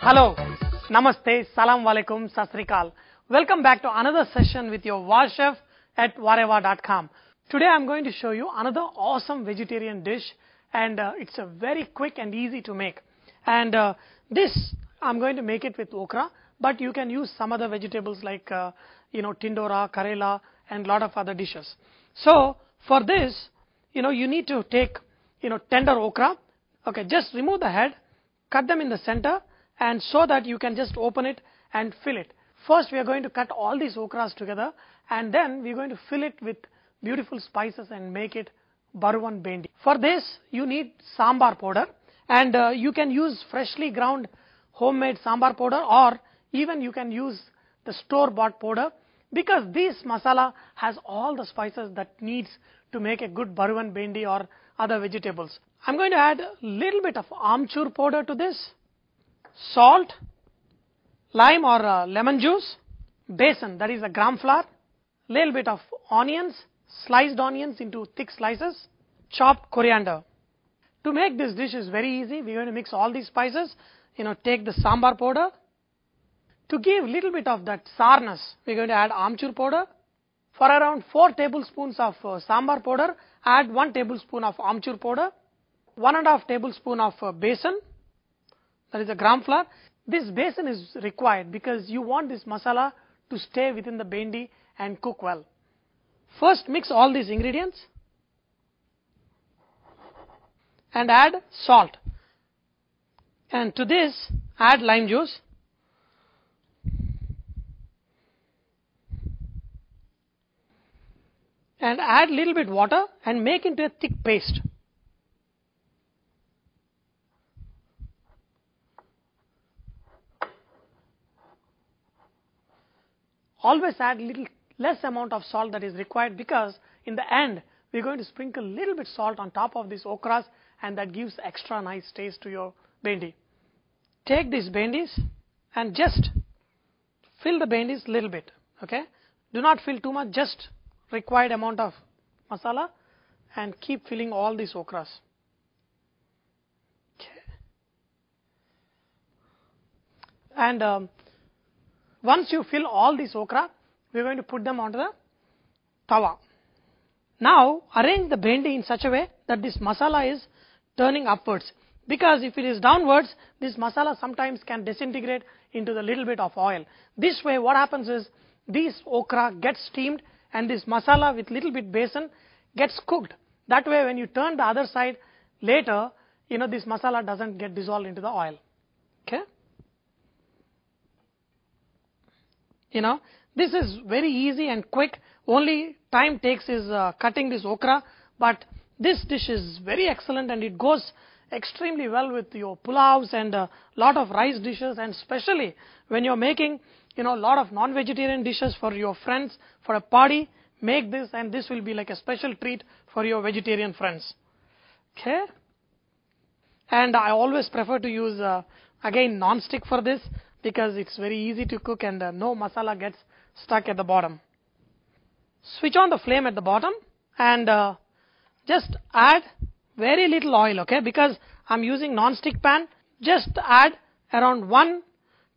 Hello, Namaste, Salam Walaikum, Sasrikal. Welcome back to another session with your Vahchef at Vahrehvah.com. Today I'm going to show you another awesome vegetarian dish and uh, it's a very quick and easy to make. And uh, this I'm going to make it with okra, but you can use some other vegetables like uh, you know tindora, karela, and lot of other dishes. So for this, you know you need to take you know tender okra. Okay, just remove the head, cut them in the center, and so that you can just open it and fill it. First, we are going to cut all these okras together, and then we are going to fill it with beautiful spices and make it bharwan bhindi. For this, you need sambar powder, and uh, you can use freshly ground homemade sambar powder, or even you can use the store bought powder because this masala has all the spices that needs to make a good bharwan bhindi or other vegetables. I'm going to add a little bit of amchur powder to this, salt, lime or uh, lemon juice, besan that is a gram flour, little bit of onions, sliced onions into thick slices, chopped coriander. To make this dish is very easy. We're going to mix all these spices. You know, take the sambar powder. To give a little bit of that sourness, we're going to add amchur powder. For around 4 tablespoons of uh, sambar powder, add 1 tablespoon of amchur powder, 1 and a half tablespoon of uh, besan, that is a gram flour. This besan is required because you want this masala to stay within the bhindi and cook well. First mix all these ingredients and add salt. And to this add lime juice. And add little bit water and make into a thick paste. always add little less amount of salt that is required because in the end we're going to sprinkle little bit salt on top of these okras and that gives extra nice taste to your bhindi. Take these bhindis and just fill the bhindis little bit, okay? Do not fill too much, just required amount of masala and keep filling all these okras. Okay. And um, once you fill all these okra, we are going to put them onto the tawa. Now, arrange the bhindi in such a way that this masala is turning upwards. Because if it is downwards, this masala sometimes can disintegrate into the little bit of oil. This way, what happens is, this okra gets steamed and this masala with little bit besan gets cooked. That way, when you turn the other side later, you know, this masala doesn't get dissolved into the oil. Okay? you know this is very easy and quick only time takes is uh, cutting this okra but this dish is very excellent and it goes extremely well with your pulavs and a lot of rice dishes and especially when you're making you know a lot of non vegetarian dishes for your friends for a party make this and this will be like a special treat for your vegetarian friends okay and i always prefer to use uh, again non stick for this because it's very easy to cook and uh, no masala gets stuck at the bottom. Switch on the flame at the bottom and uh, just add very little oil, okay? Because I'm using non-stick pan, just add around one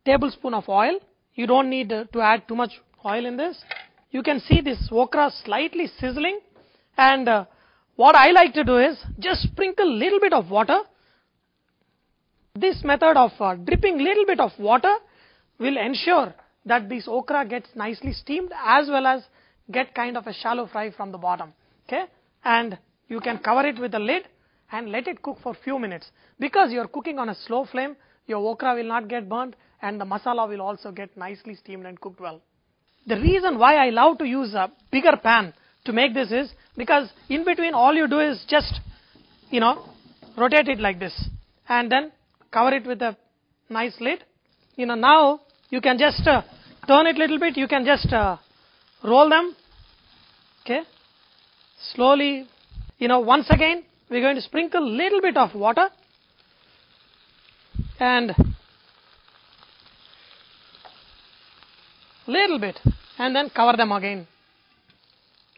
tablespoon of oil. You don't need to add too much oil in this. You can see this okra slightly sizzling and uh, what I like to do is just sprinkle little bit of water this method of uh, dripping little bit of water will ensure that this okra gets nicely steamed as well as get kind of a shallow fry from the bottom. Okay, and you can cover it with a lid and let it cook for few minutes because you are cooking on a slow flame. Your okra will not get burnt and the masala will also get nicely steamed and cooked well. The reason why I love to use a bigger pan to make this is because in between all you do is just you know rotate it like this and then cover it with a nice lid. You know, now you can just uh, turn it little bit, you can just uh, roll them, okay, slowly, you know, once again, we're going to sprinkle little bit of water and little bit and then cover them again.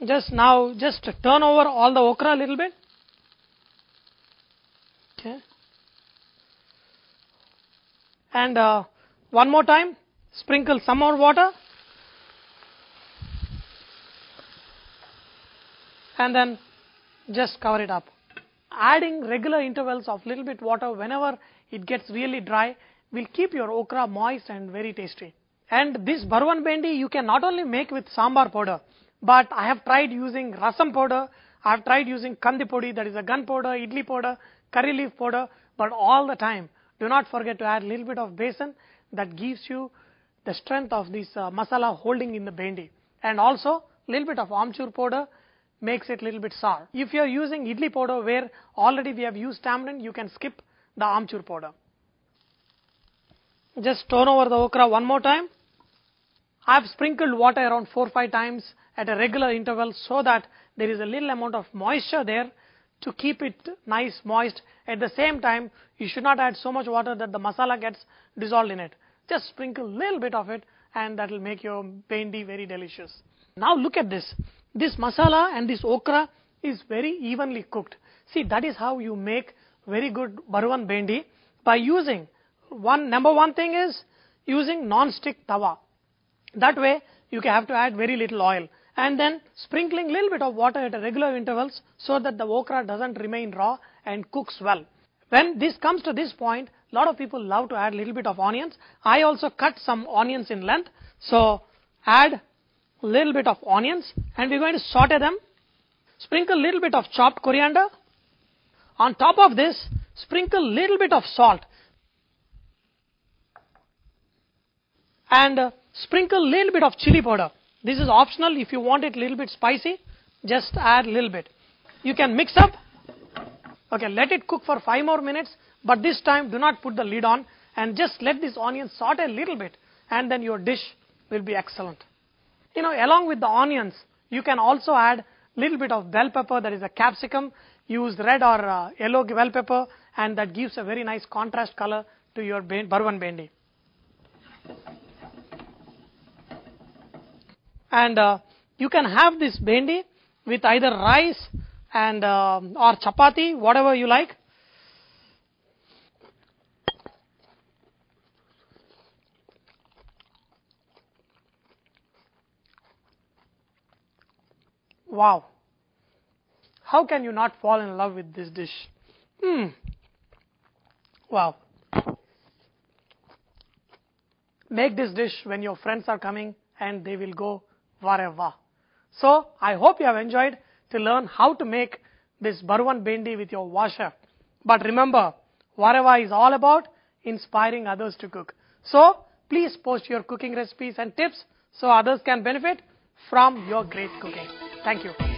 Just now, just turn over all the okra a little bit Okay. And uh, one more time, sprinkle some more water. And then just cover it up. Adding regular intervals of little bit water whenever it gets really dry will keep your okra moist and very tasty. And this Bharwan Bhindi you can not only make with sambar powder, but I have tried using rasam powder, I have tried using kandi podi, that is a gun powder, idli powder, curry leaf powder, but all the time, do not forget to add little bit of besan that gives you the strength of this uh, masala holding in the bhindi. And also, little bit of amchur powder makes it little bit sour. If you are using idli powder where already we have used tamarind, you can skip the amchur powder. Just turn over the okra one more time. I have sprinkled water around 4-5 times at a regular interval so that there is a little amount of moisture there to keep it nice moist. At the same time, you should not add so much water that the masala gets dissolved in it. Just sprinkle little bit of it and that will make your bhindi very delicious. Now look at this. This masala and this okra is very evenly cooked. See, that is how you make very good Bharwan bhindi by using one, number one thing is using non-stick tawa. That way, you can have to add very little oil and then sprinkling little bit of water at regular intervals so that the okra doesn't remain raw and cooks well. When this comes to this point, a lot of people love to add little bit of onions. I also cut some onions in length. So add little bit of onions and we're going to saute them. Sprinkle little bit of chopped coriander. On top of this, sprinkle little bit of salt. And uh, sprinkle little bit of chili powder. This is optional. If you want it little bit spicy, just add little bit. You can mix up. Okay, let it cook for 5 more minutes, but this time do not put the lid on and just let this onion saute a little bit and then your dish will be excellent. You know, along with the onions, you can also add little bit of bell pepper, that is a capsicum. Use red or uh, yellow bell pepper and that gives a very nice contrast color to your bharwan bhindi. and uh, you can have this bhindi with either rice and uh, or chapati, whatever you like. Wow. How can you not fall in love with this dish? Hmm. Wow. Make this dish when your friends are coming and they will go Vahrehvah. So I hope you have enjoyed to learn how to make this Bharwan Bhindi with your Vahchef. But remember, Vahrehvah is all about inspiring others to cook. So please post your cooking recipes and tips so others can benefit from your great cooking. Thank you.